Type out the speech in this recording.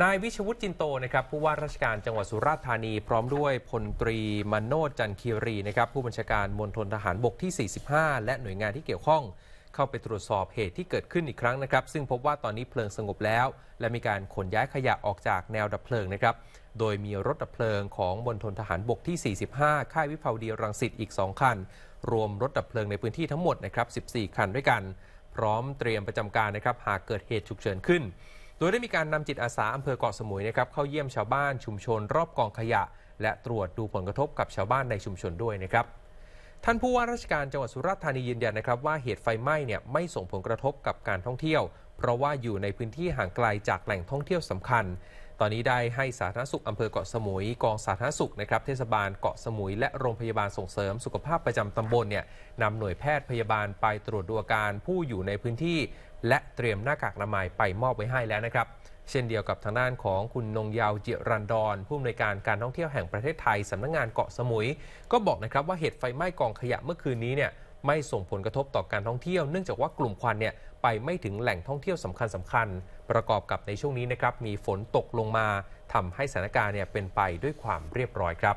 นายวิชวุทย์จินโตนะครับผู้ว่าราชการจังหวัดสุราษฎร์ธานี พร้อมด้วยพลตรีมโนชจันทร์คีรีนะครับผู้บัญชาการมณฑลทหารบกที่ 45 และหน่วยงานที่เกี่ยวข้อง เข้าไปตรวจสอบเหตุที่เกิดขึ้นอีกครั้งนะครับ ซึ่งพบว่าตอนนี้เพลิงสงบแล้ว และมีการขนย้ายขยะออกจากแนวดับเพลิงนะครับโดยมีรถดับเพลิงของมณฑลทหารบกที่ 45 ค่ายวิภาวดีรังสิตอีก 2 คัน รวมรถดับเพลิงในพื้นที่ทั้งหมดนะครับ14 คันด้วยกัน พร้อมเตรียมประจำการนะครับหากเกิดเหตุฉุกเฉินขึ้น ดยได้มีการนำจิตอาสาอำเภอเกาะสมุยนะครับเข้าเยี่ยมชาวบ้านชุมชน รอบกองขยะ และตรวจดูผลกระทบกับชาวบ้านในชุมชนด้วยนะครับท่านผู้ว่าราชการจังหวัดสุราษฎร์ธานียืนยันนะครับว่าเหตุไฟไหม้เนี่ยไม่ส่งผลกระทบกับการท่องเที่ยว เพราะว่าอยู่ในพื้นที่ห่างไกลจากแหล่งท่องเที่ยวสำคัญ ตอนนี้ได้ให้สาธารณสุขอำเภอเกาะสมุยกองสาธารณสุขนะครับเทศบาลเกาะสมุย และโรงพยาบาลส่งเสริมสุขภาพประจำตำบลเนี่ยนำหน่วยแพทย์พยาบาลไปตรวจดูอาการผู้อยู่ในพื้นที่ และเตรียมหน้ากากอนามัยไปมอบไว้ให้แล้วนะครับ เช่นเดียวกับทางด้านของคุณนงยาวเจรันดรผู้อำนวยการการท่องเที่ยวแห่งประเทศไทยสำนักงานเกาะสมุย ก็บอกนะครับว่าเหตุไฟไหม้กองขยะเมื่อคืนนี้เนี่ย ไม่ส่งผลกระทบต่อการท่องเที่ยวเนื่องจากว่ากลุ่มควันเนี่ยไปไม่ถึงแหล่งท่องเที่ยวสำคัญสำคัญ ประกอบกับในช่วงนี้นะครับมีฝนตกลงมาทำให้สถานการณ์เนี่ยเป็นไปด้วยความเรียบร้อยครับ